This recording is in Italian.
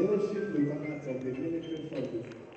Worship the one that has been for you.